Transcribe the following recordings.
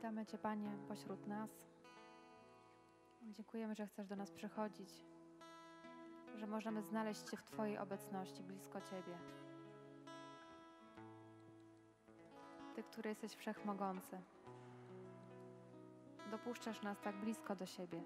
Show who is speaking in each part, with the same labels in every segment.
Speaker 1: Witamy Cię, Panie, pośród nas. Dziękujemy, że chcesz do nas przychodzić, że możemy znaleźć się w Twojej obecności, blisko Ciebie. Ty, który jesteś wszechmogący, dopuszczasz nas tak blisko do siebie.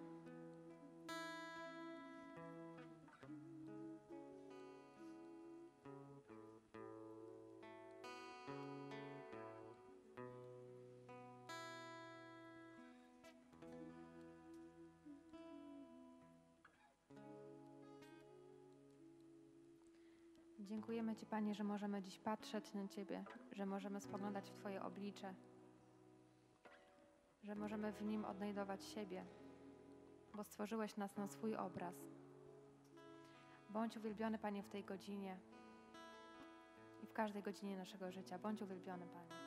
Speaker 1: Dziękujemy Ci, Panie, że możemy dziś patrzeć na Ciebie, że możemy spoglądać w Twoje oblicze, że możemy w nim odnajdować siebie, bo stworzyłeś nas na swój obraz. Bądź uwielbiony, Panie, w tej godzinie i w każdej godzinie naszego życia. Bądź uwielbiony, Panie.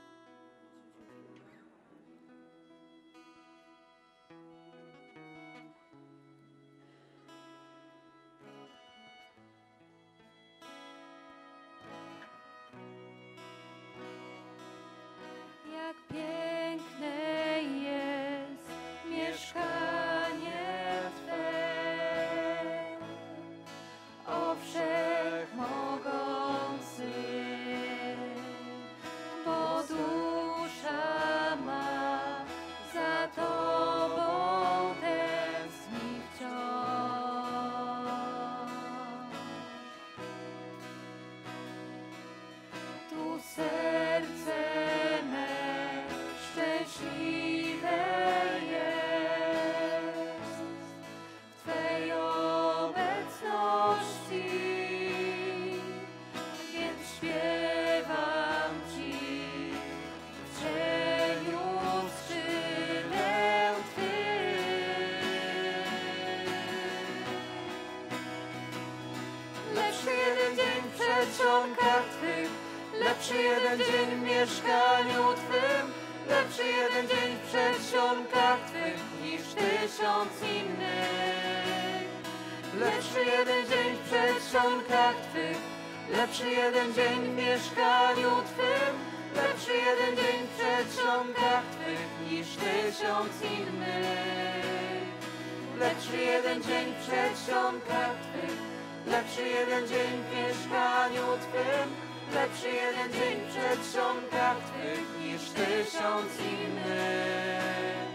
Speaker 2: Jeden dzień w przedsionkach Twych, lepszy jeden dzień w mieszkaniu Twym, lepszy jeden dzień w przedsionkach Twych niż tysiąc innych.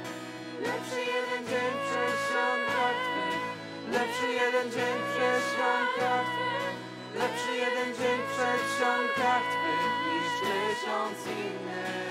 Speaker 2: Lepszy jeden dzień w przedsionkach Twych, lepszy jeden dzień w przedsionkach Twych, lepszy jeden dzień w przedsionkach Twych niż tysiąc innych.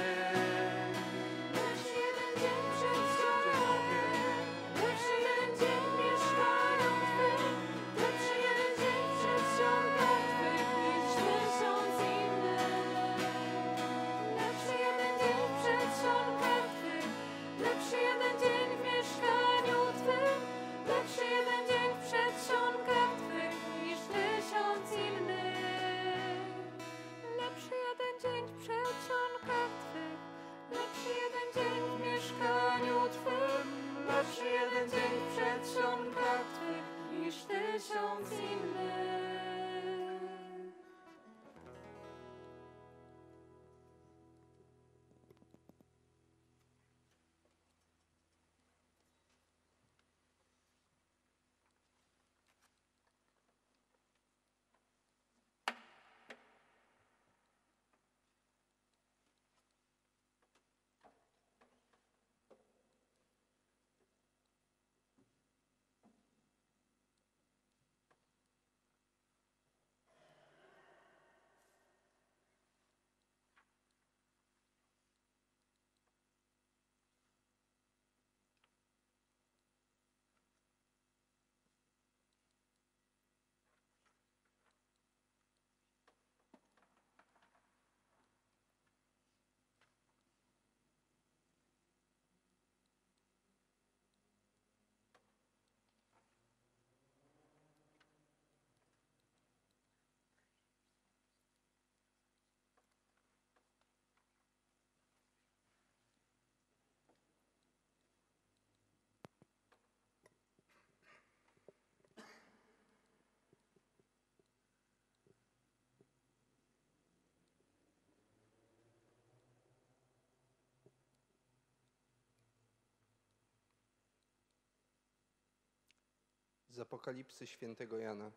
Speaker 3: Apokalipsy świętego Jana.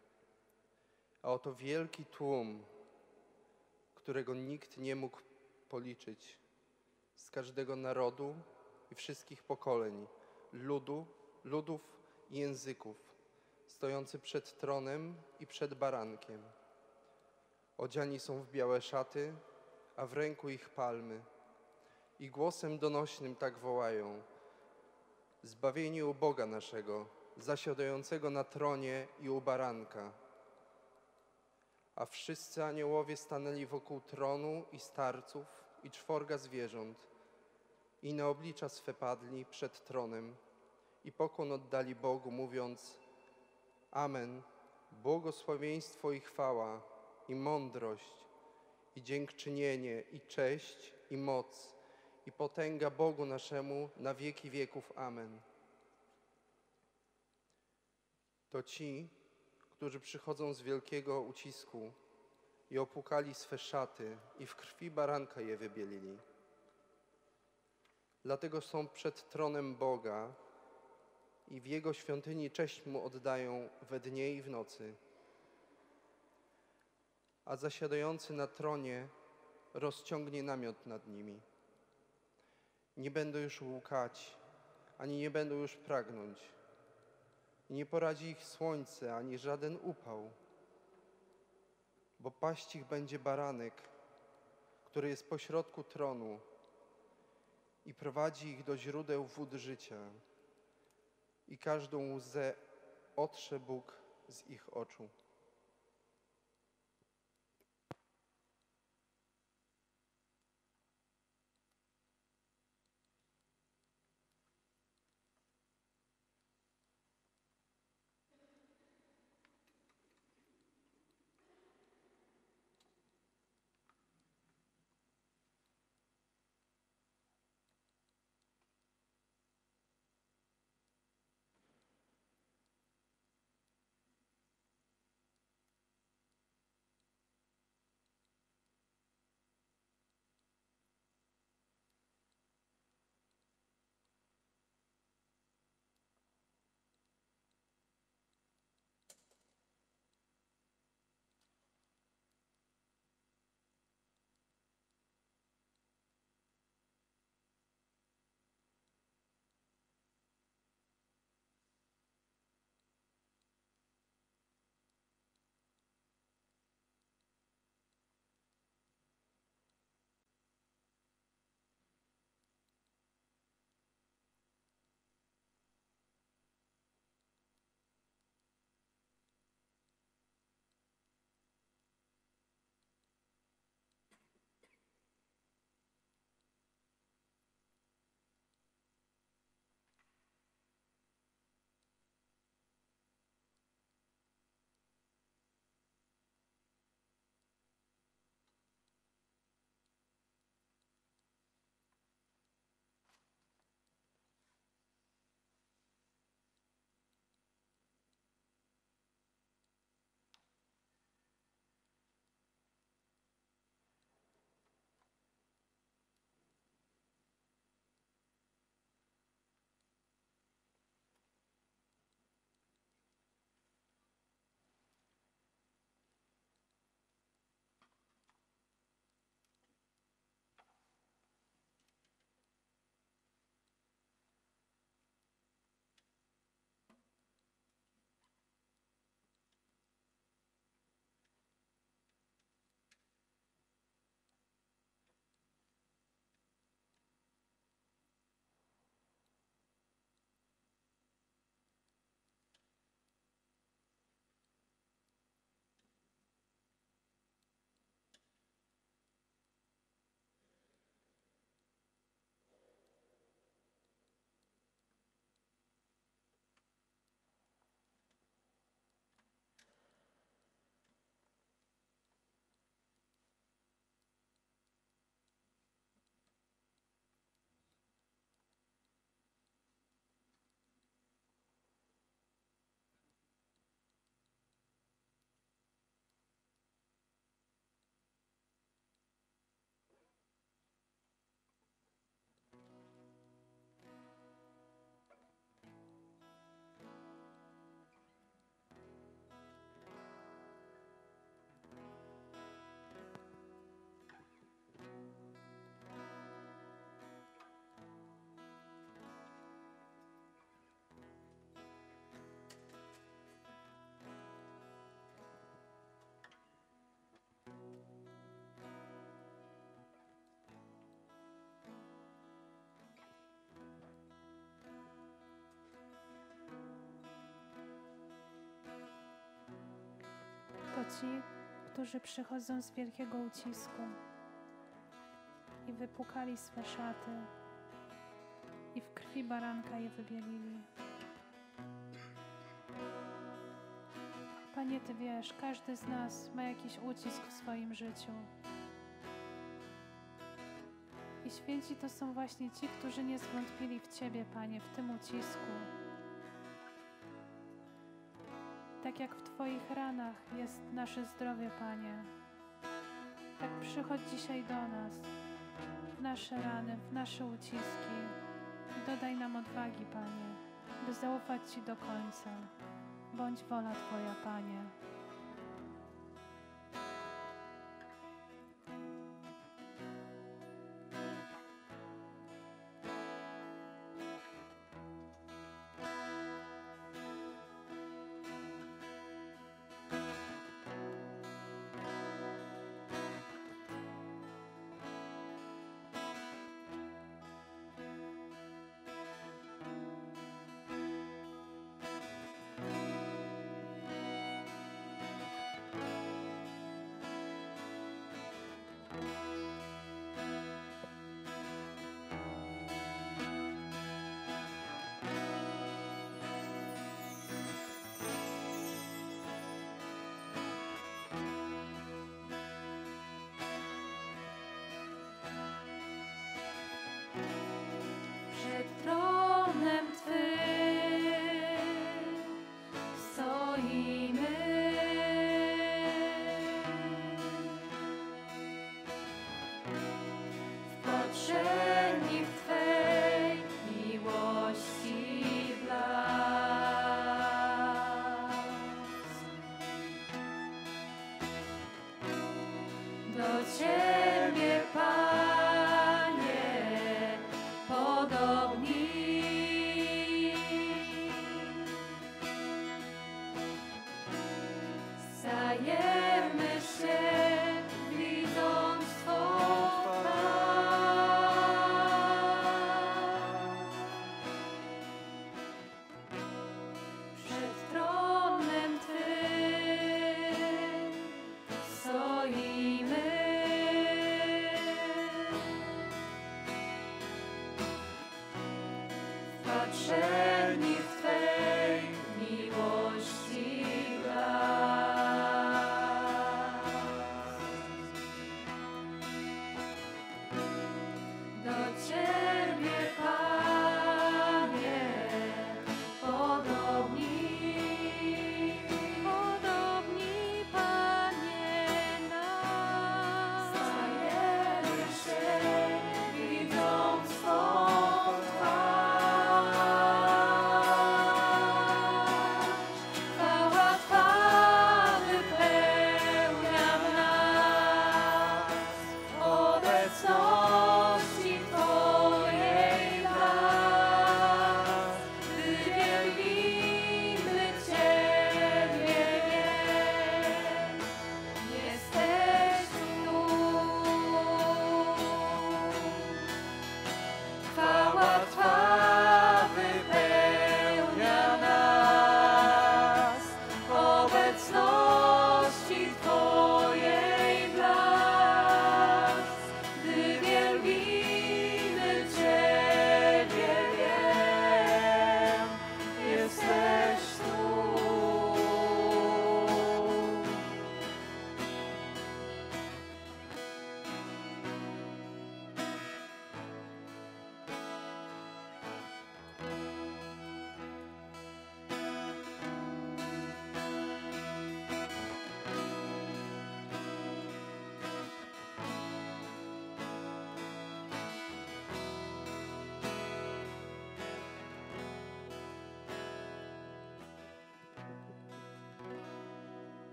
Speaker 3: A oto wielki tłum, którego nikt nie mógł policzyć, z każdego narodu i wszystkich pokoleń, ludu, ludów i języków, stojący przed tronem i przed barankiem. Odziani są w białe szaty, a w ręku ich palmy. I głosem donośnym tak wołają: Zbawienie u Boga naszego, zasiadającego na tronie i u baranka. A wszyscy aniołowie stanęli wokół tronu i starców i czworga zwierząt i na oblicza swe padli przed tronem i pokłon oddali Bogu, mówiąc Amen, błogosławieństwo i chwała i mądrość i dziękczynienie i cześć i moc i potęga Bogu naszemu na wieki wieków. Amen. To ci, którzy przychodzą z wielkiego ucisku i opłukali swe szaty i w krwi baranka je wybielili. Dlatego są przed tronem Boga i w Jego świątyni cześć Mu oddają we dnie i w nocy. A zasiadający na tronie rozciągnie namiot nad nimi. Nie będą już łukać, ani nie będą już pragnąć. I nie poradzi ich słońce, ani żaden upał, bo paść ich będzie baranek, który jest pośrodku tronu i prowadzi ich do źródeł wód życia i każdą łzę otrze Bóg z ich oczu.
Speaker 4: Ci, którzy przychodzą z wielkiego ucisku i wypukali swe szaty i w krwi baranka je wybielili. Panie, Ty wiesz, każdy z nas ma jakiś ucisk w swoim życiu. I święci to są właśnie ci, którzy nie zwątpili w Ciebie, Panie, w tym ucisku. Tak jak w Twoich ranach jest nasze zdrowie, Panie. Tak przychodź dzisiaj do nas, w nasze rany, w nasze uciski dodaj nam odwagi, Panie, by zaufać Ci do końca. Bądź wola Twoja, Panie.
Speaker 2: Elohim.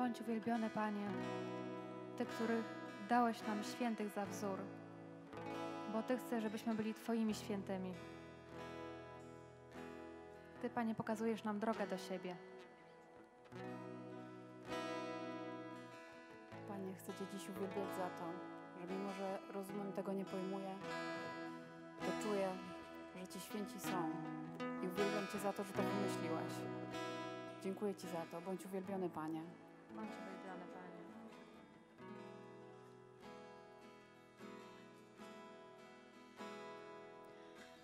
Speaker 1: Bądź uwielbiony, Panie, Ty, który dałeś nam świętych za wzór, bo Ty chcesz, żebyśmy byli Twoimi świętymi. Ty, Panie, pokazujesz nam drogę do siebie.
Speaker 5: Panie, chcę Cię dziś uwielbiać za to, że mimo, że rozumem tego nie pojmuję, to czuję, że Ci święci są i uwielbiam Cię za to, że to wymyśliłeś. Dziękuję Ci za to. Bądź uwielbiony, Panie.
Speaker 1: Bądź uwielbiony, Panie.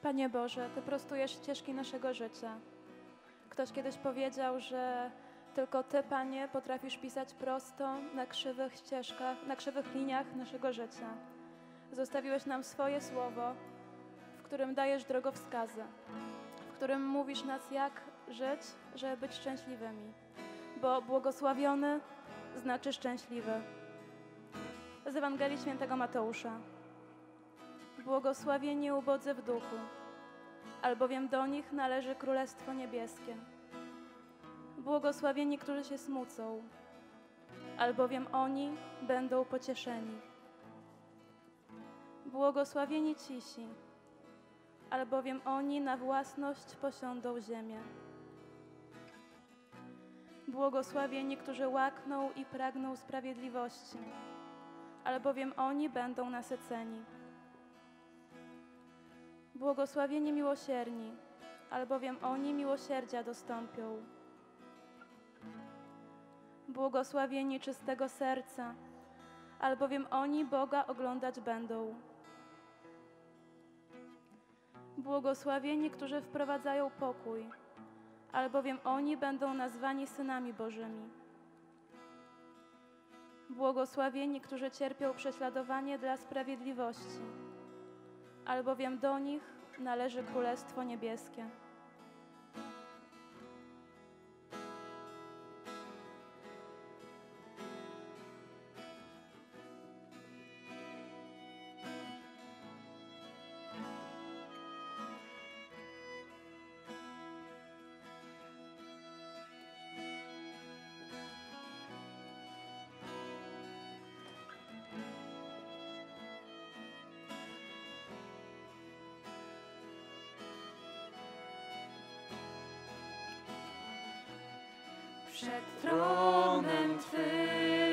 Speaker 6: Panie Boże, Ty prostujesz ścieżki naszego życia. Ktoś kiedyś powiedział, że tylko Ty, Panie, potrafisz pisać prosto na krzywych ścieżkach, na krzywych liniach naszego życia. Zostawiłeś nam swoje słowo, w którym dajesz drogowskazy, w którym mówisz nas, jak żyć, żeby być szczęśliwymi. Bo błogosławiony znaczy szczęśliwy. Z Ewangelii Świętego Mateusza. Błogosławieni ubodzy w duchu, albowiem do nich należy Królestwo Niebieskie. Błogosławieni, którzy się smucą, albowiem oni będą pocieszeni. Błogosławieni cisi, albowiem oni na własność posiądą ziemię. Błogosławieni, którzy łakną i pragną sprawiedliwości, albowiem oni będą nasyceni. Błogosławieni miłosierni, albowiem oni miłosierdzia dostąpią. Błogosławieni czystego serca, albowiem oni Boga oglądać będą. Błogosławieni, którzy wprowadzają pokój, albowiem oni będą nazwani synami Bożymi. Błogosławieni, którzy cierpią prześladowanie dla sprawiedliwości, albowiem do nich należy Królestwo Niebieskie.
Speaker 2: Przed tronem Twym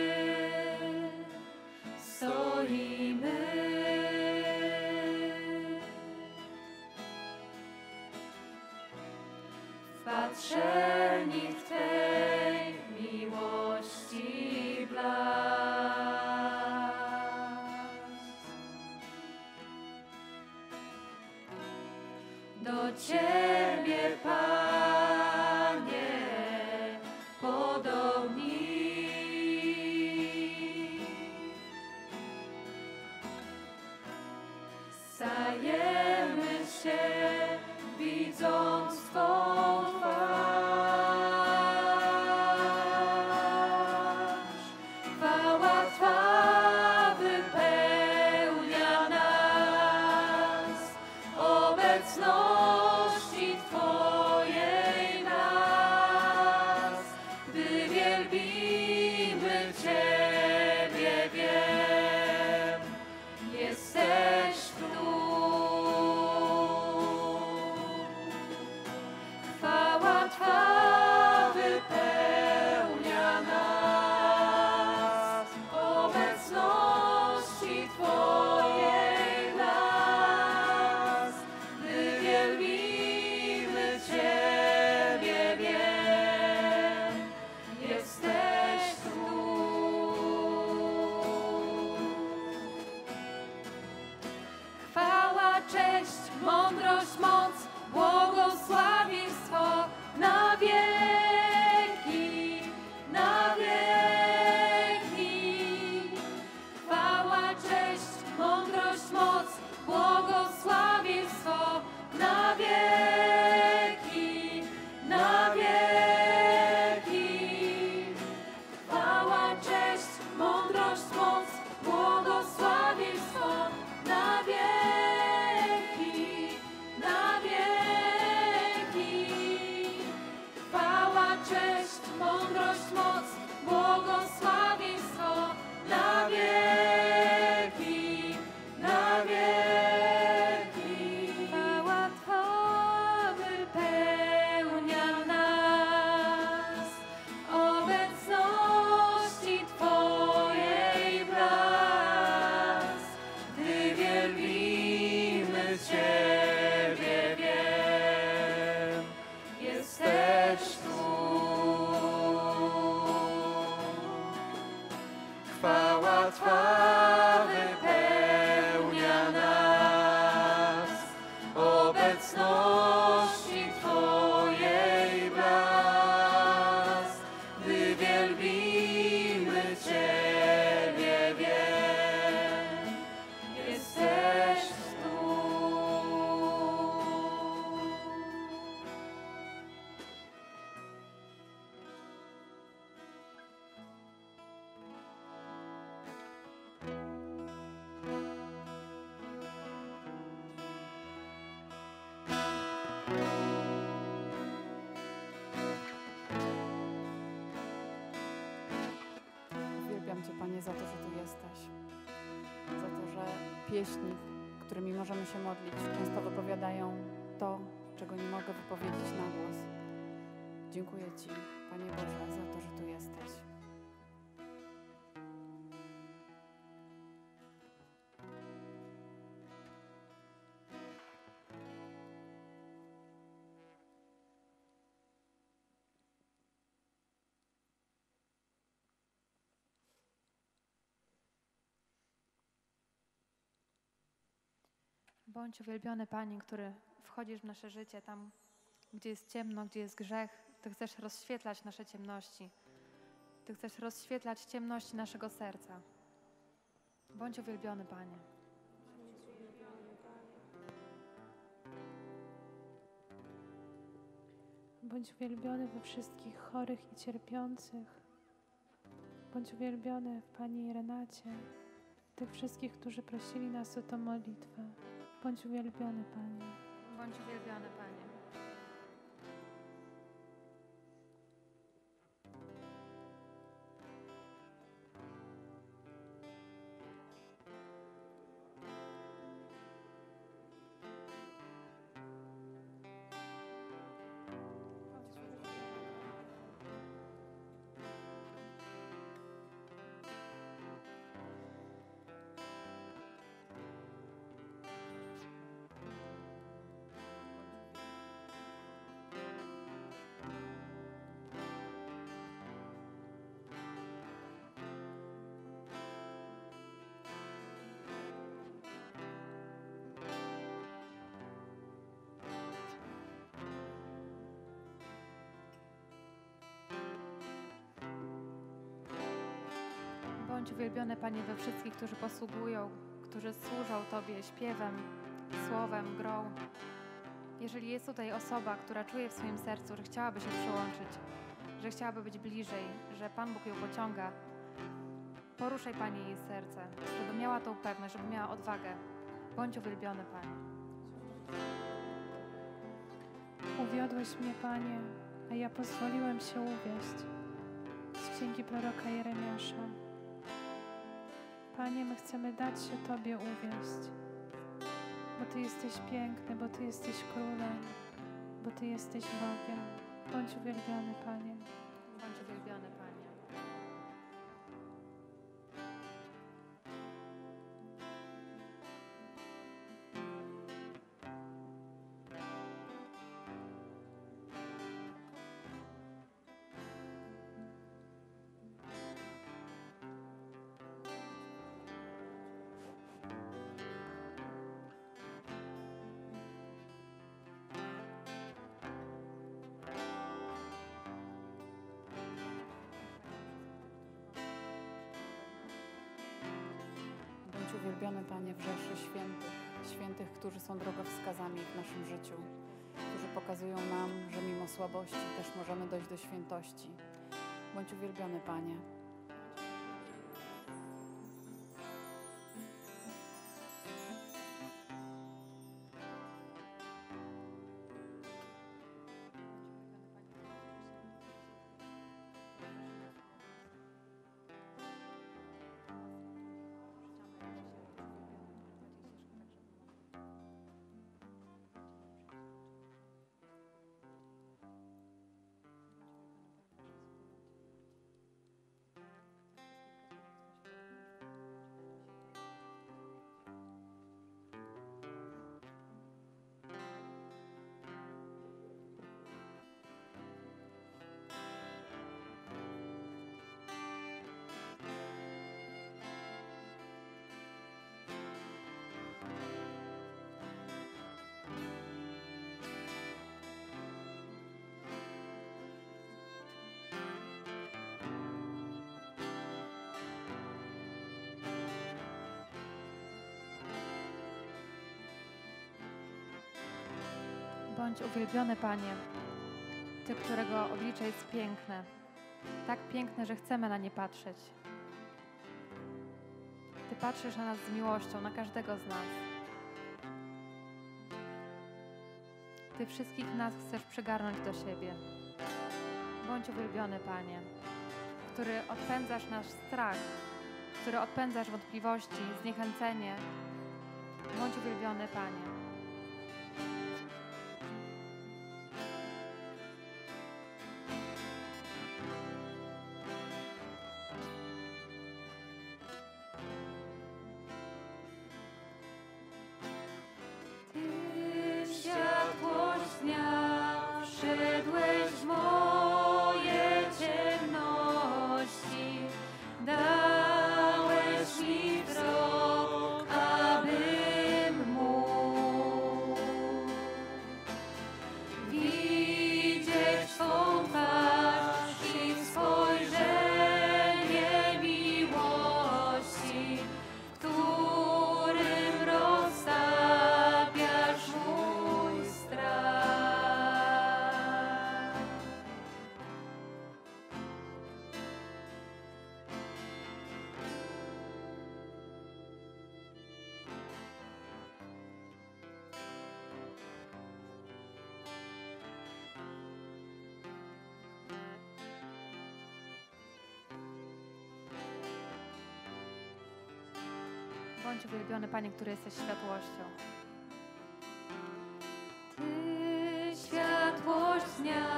Speaker 5: pieśni, którymi możemy się modlić, często wypowiadają to, czego nie mogę wypowiedzieć na głos. Dziękuję Ci, Panie Boże, za to, że tu jesteś.
Speaker 1: Bądź uwielbiony, Panie, który wchodzisz w nasze życie tam, gdzie jest ciemno, gdzie jest grzech. Ty chcesz rozświetlać nasze ciemności. Ty chcesz rozświetlać ciemności naszego serca. Bądź uwielbiony, Panie.
Speaker 4: Bądź uwielbiony we wszystkich chorych i cierpiących. Bądź uwielbiony w Pani Renacie, tych wszystkich, którzy prosili nas o tę modlitwę. Bądź uwielbiony, Panie.
Speaker 1: Bądź uwielbiony, Panie. Bądź uwielbiony, Panie, we wszystkich, którzy posługują, którzy służą Tobie śpiewem, słowem, grą. Jeżeli jest tutaj osoba, która czuje w swoim sercu, że chciałaby się przyłączyć, że chciałaby być bliżej, że Pan Bóg ją pociąga, poruszaj, Panie, jej serce, żeby miała tą pewność, żeby miała odwagę. Bądź uwielbiony, Panie.
Speaker 4: Uwiodłeś mnie, Panie, a ja pozwoliłem się uwieść. Z księgi proroka Jeremiasza. Panie, my chcemy dać się Tobie uwieść, bo Ty jesteś piękny, bo Ty jesteś królem, bo Ty jesteś Bogiem. Bądź uwielbiony, Panie.
Speaker 1: Uwielbiony, Panie,
Speaker 5: w rzeszy świętych, świętych, którzy są drogowskazami w naszym życiu, którzy pokazują nam, że mimo słabości też możemy dojść do świętości. Bądź uwielbiony, Panie.
Speaker 1: bądź uwielbiony, Panie, Ty, którego oblicze jest piękne, tak piękne, że chcemy na nie patrzeć. Ty patrzysz na nas z miłością, na każdego z nas. Ty wszystkich nas chcesz przygarnąć do siebie. Bądź uwielbiony, Panie, który odpędzasz nasz strach, który odpędzasz wątpliwości, zniechęcenie. Bądź uwielbiony, Panie.
Speaker 2: chwalą
Speaker 1: Cię, uwielbiony Panie, który jesteś światłością.
Speaker 2: Ty światłość dnia.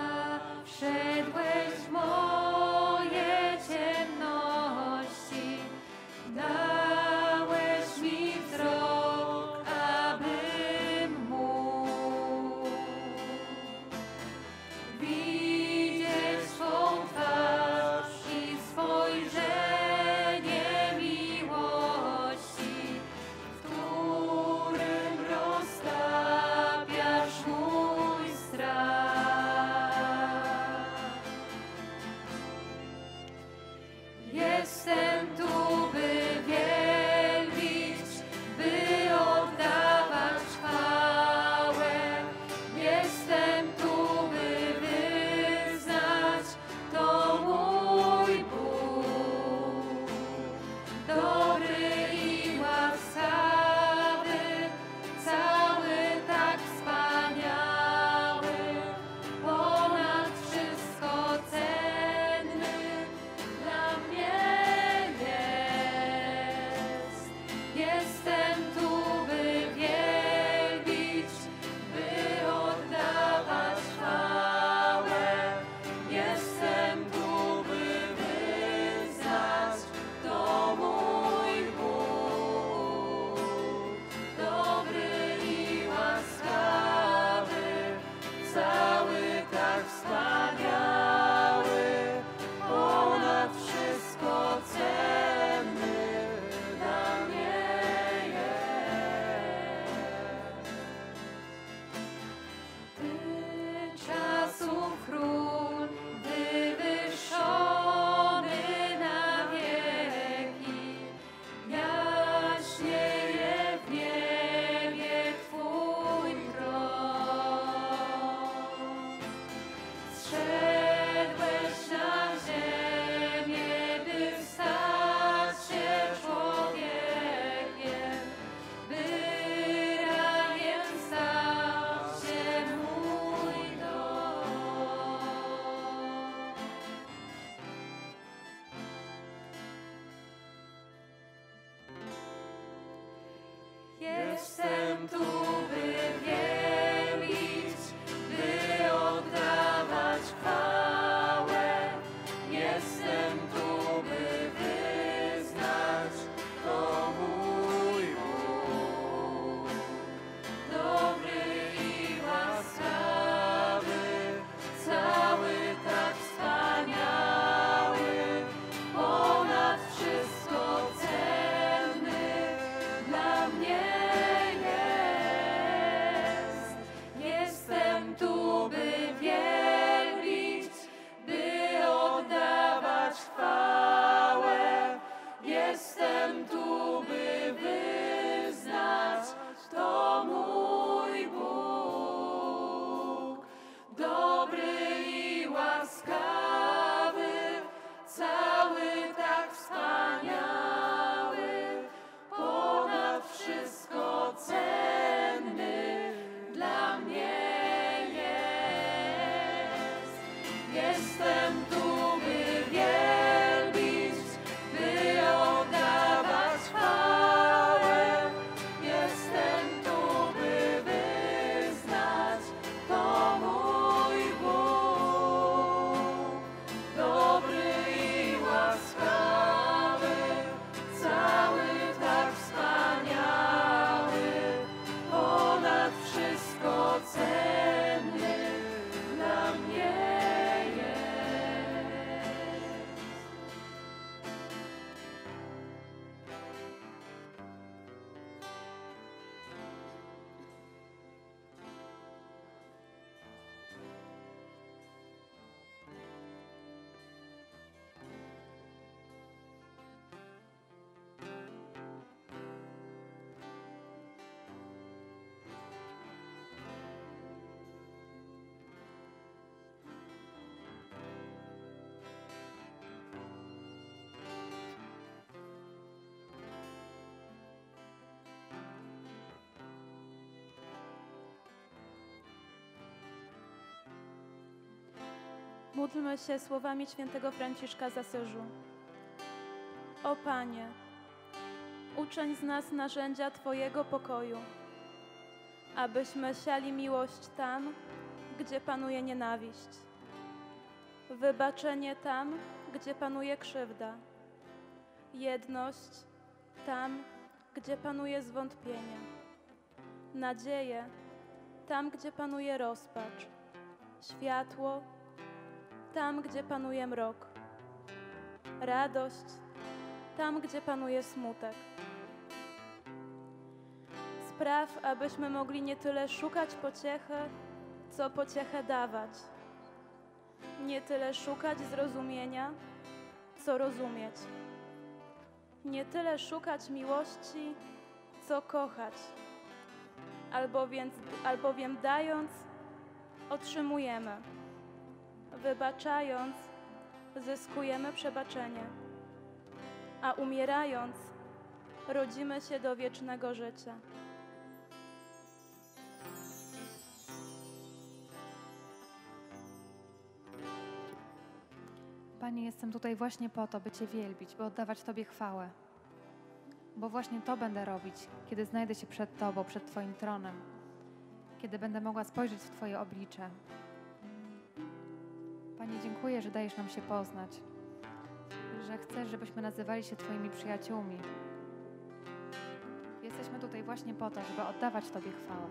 Speaker 6: Módlmy się słowami świętego Franciszka z Asyżu. O Panie, uczeń z nas narzędzia Twojego pokoju, abyśmy siali miłość tam, gdzie panuje nienawiść, wybaczenie tam, gdzie panuje krzywda, jedność tam, gdzie panuje zwątpienie, nadzieję tam, gdzie panuje rozpacz, światło tam, gdzie panuje mrok, radość tam, gdzie panuje smutek. Spraw, abyśmy mogli nie tyle szukać pociechy, co pociechę dawać. Nie tyle szukać zrozumienia, co rozumieć. Nie tyle szukać miłości, co kochać. Albowiem, albowiem dając, otrzymujemy. Wybaczając, zyskujemy przebaczenie. A umierając, rodzimy się do wiecznego życia.
Speaker 1: Panie, jestem tutaj właśnie po to, by Cię wielbić, by oddawać Tobie chwałę. Bo właśnie to będę robić, kiedy znajdę się przed Tobą, przed Twoim tronem, kiedy będę mogła spojrzeć w Twoje oblicze. Panie, dziękuję, że dajesz nam się poznać, że chcesz, żebyśmy nazywali się Twoimi przyjaciółmi. Jesteśmy tutaj właśnie po to, żeby oddawać Tobie chwałę.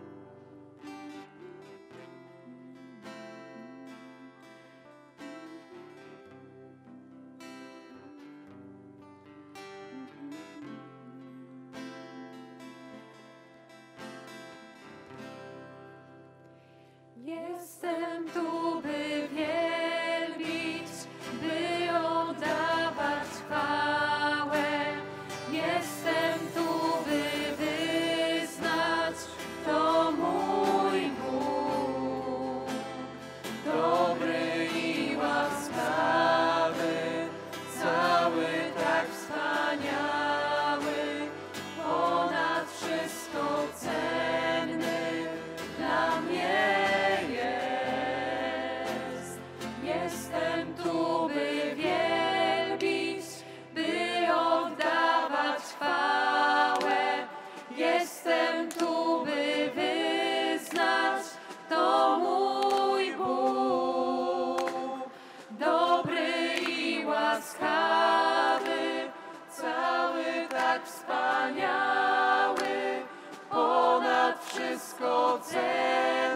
Speaker 2: Jestem tu, by wyznać, to mój Bóg. Dobry i łaskawy, cały tak wspaniały, ponad wszystko cenny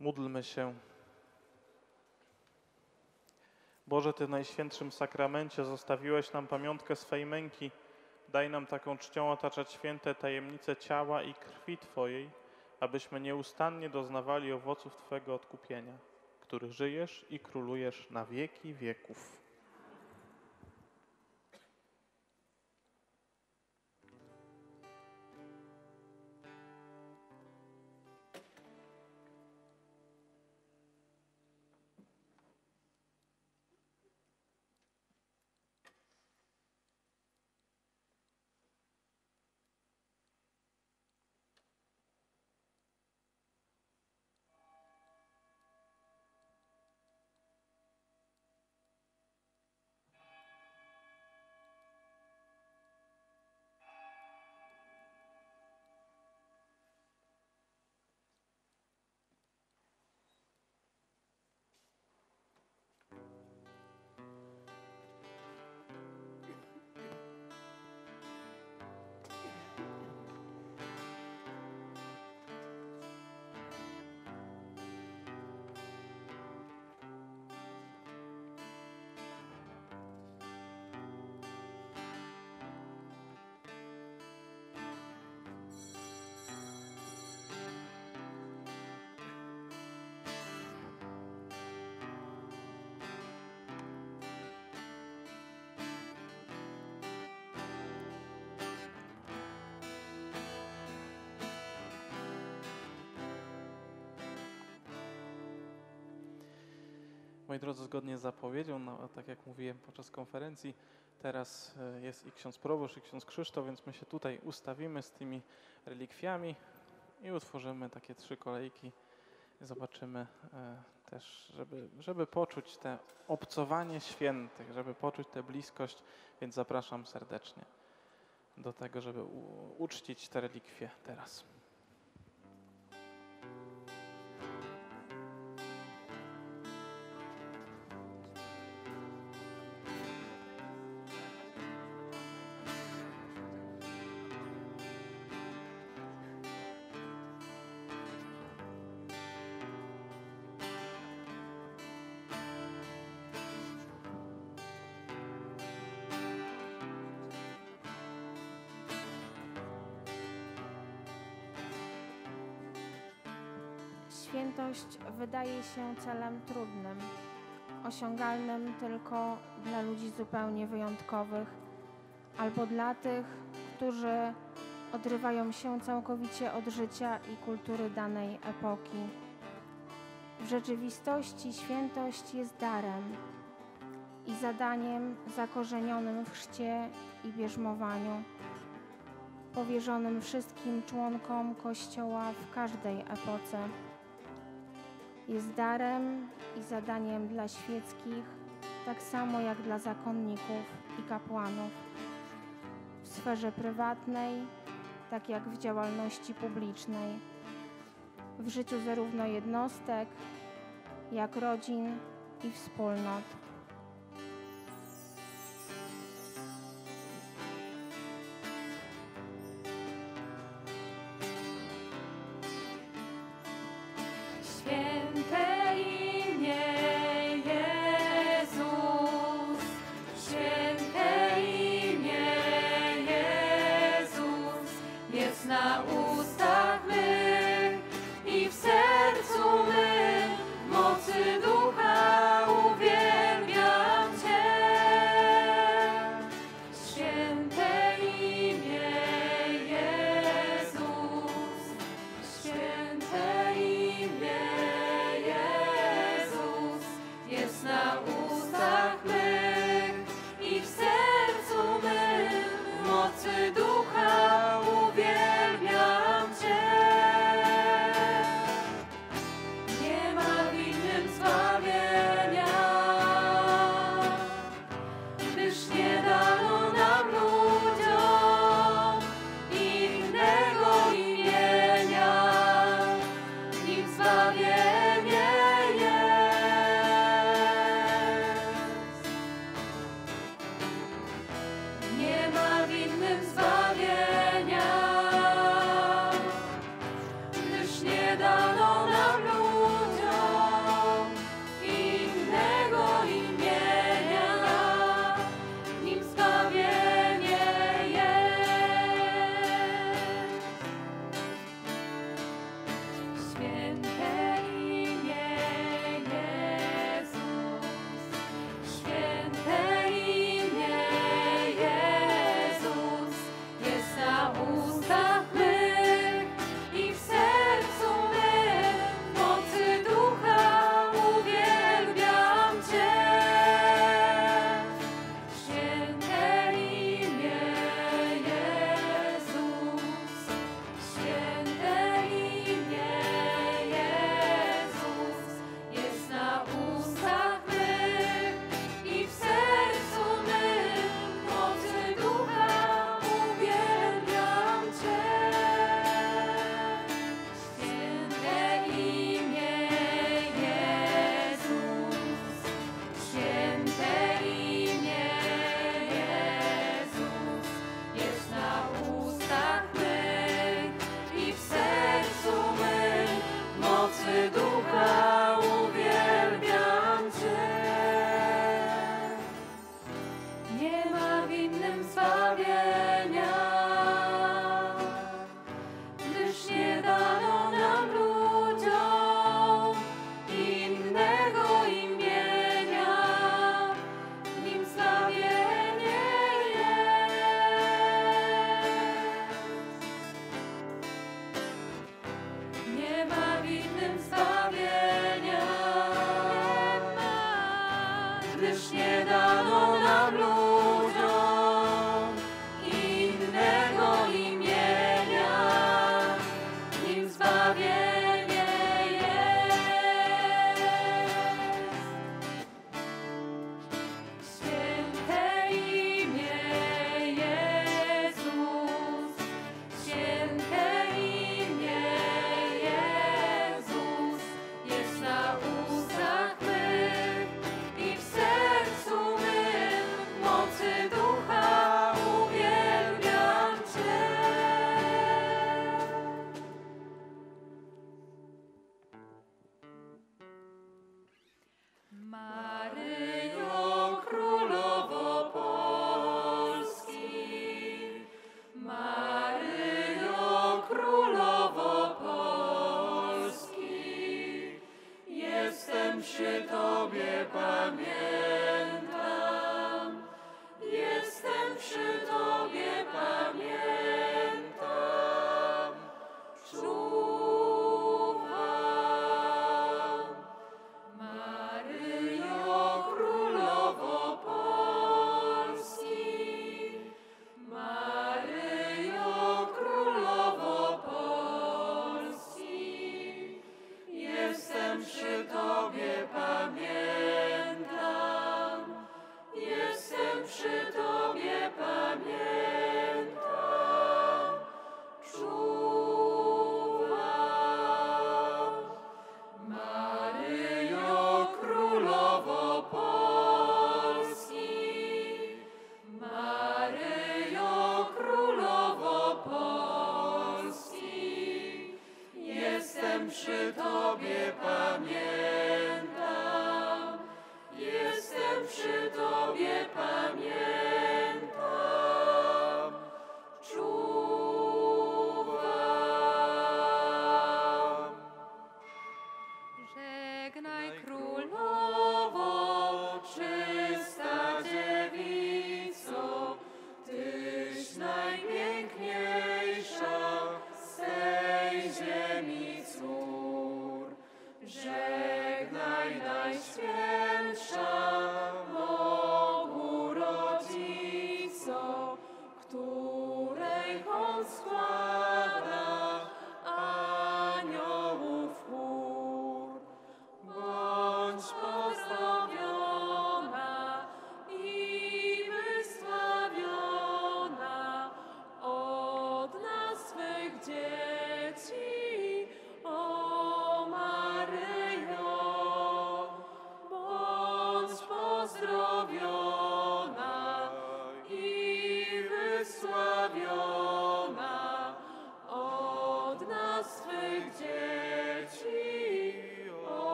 Speaker 7: Módlmy się. Boże, Ty w Najświętszym Sakramencie zostawiłeś nam pamiątkę swej męki. Daj nam taką czcią otaczać święte tajemnice ciała i krwi Twojej, abyśmy nieustannie doznawali owoców Twego odkupienia, których żyjesz i królujesz na wieki wieków. Moi drodzy, zgodnie z zapowiedzią, no, tak jak mówiłem podczas konferencji, teraz e, jest i ksiądz proboszcz, i ksiądz Krzysztof, więc my się tutaj ustawimy z tymi relikwiami i utworzymy takie trzy kolejki. Zobaczymy e, też, żeby, żeby poczuć te obcowanie świętych, żeby poczuć tę bliskość, więc zapraszam serdecznie do tego, żeby uczcić te relikwie teraz.
Speaker 2: Się celem trudnym, osiągalnym tylko dla ludzi zupełnie wyjątkowych albo dla tych, którzy odrywają się całkowicie od życia i kultury danej epoki. W rzeczywistości świętość jest darem i zadaniem zakorzenionym w chrzcie i bierzmowaniu, powierzonym wszystkim członkom Kościoła w każdej epoce jest darem i zadaniem dla świeckich, tak samo jak dla zakonników i kapłanów. W sferze prywatnej, tak jak w działalności publicznej, w życiu zarówno jednostek, jak rodzin i wspólnot.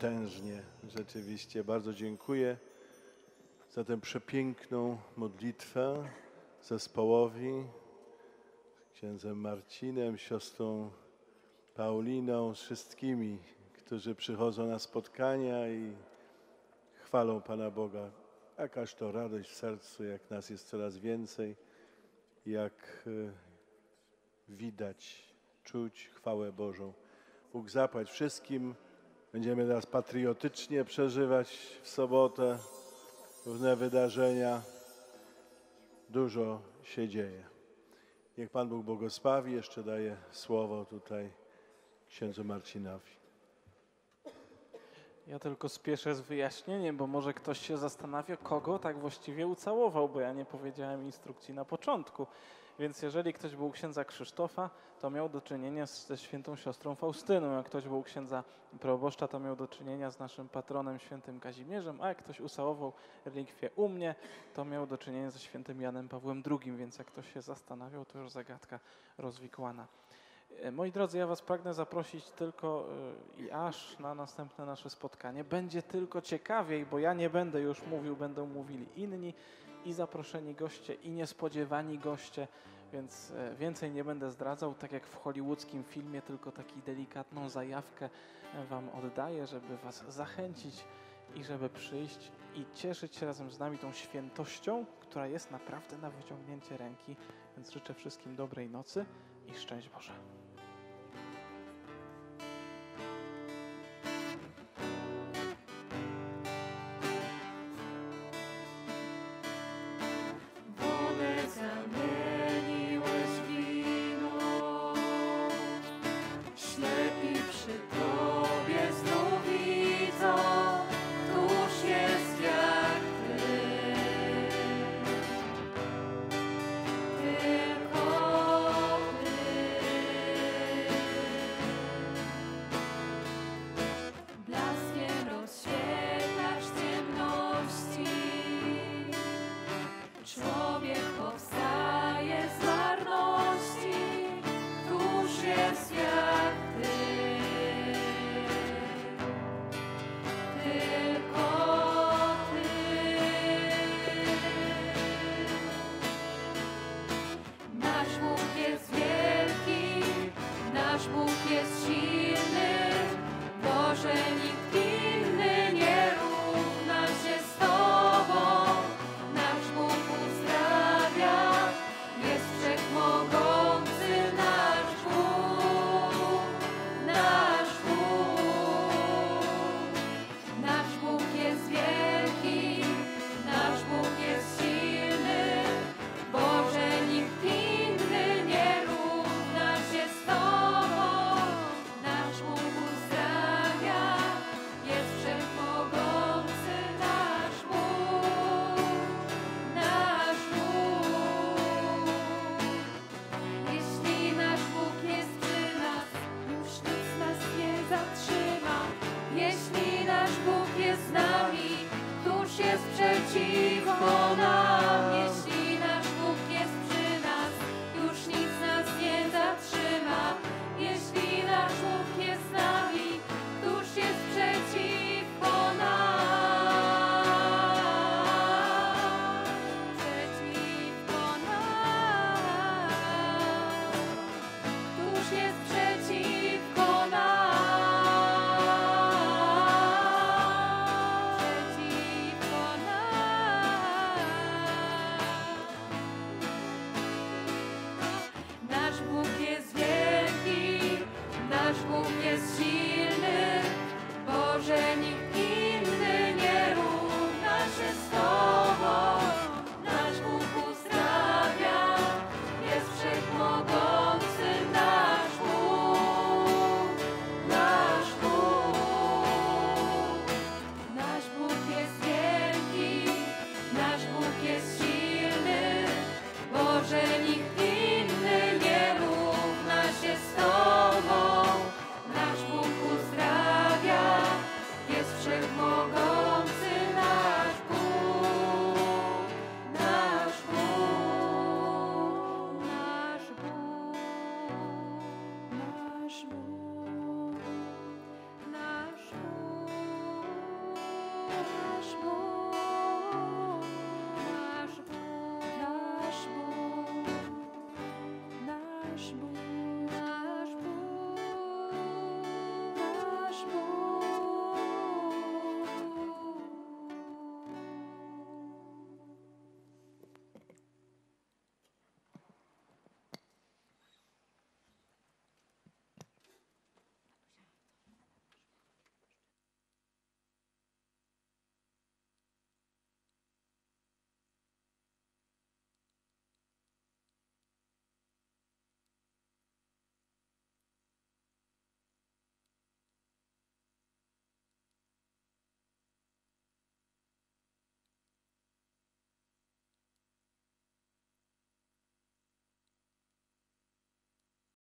Speaker 8: potężnie, rzeczywiście. Bardzo dziękuję za tę przepiękną modlitwę zespołowi, księdzem Marcinem, siostrą Pauliną, wszystkimi, którzy przychodzą na spotkania i chwalą Pana Boga. Jakaż to radość w sercu, jak nas jest coraz więcej, jak y, widać, czuć chwałę Bożą. Bóg zapłać wszystkim. Będziemy teraz patriotycznie przeżywać w sobotę różne wydarzenia. Dużo się dzieje. Niech Pan Bóg błogosławi. Jeszcze daję słowo tutaj księdzu Marcinowi.
Speaker 2: Ja tylko spieszę z wyjaśnieniem, bo może ktoś się zastanawia, kogo tak właściwie ucałował, bo ja nie powiedziałem instrukcji na początku. Więc jeżeli ktoś był księdza Krzysztofa, to miał do czynienia z- ze świętą siostrą Faustyną. Jak ktoś był księdza proboszcza, to miał do czynienia z naszym patronem świętym Kazimierzem, a jak ktoś ucałował relikwię u mnie, to miał do czynienia ze świętym Janem Pawłem II, więc jak ktoś się zastanawiał, to już zagadka rozwikłana. E, Moi drodzy, ja Was pragnę zaprosić tylko e, i aż na następne nasze spotkanie. Będzie tylko ciekawiej, bo ja nie będę już mówił, będą mówili inni i zaproszeni goście, i niespodziewani goście, więc e, więcej nie będę zdradzał, tak jak w hollywoodzkim filmie, tylko taką delikatną zajawkę Wam oddaję, żeby Was zachęcić i żeby przyjść i cieszyć się razem z nami tą świętością, która jest naprawdę na wyciągnięcie ręki. Więc życzę wszystkim dobrej nocy i szczęść Boże.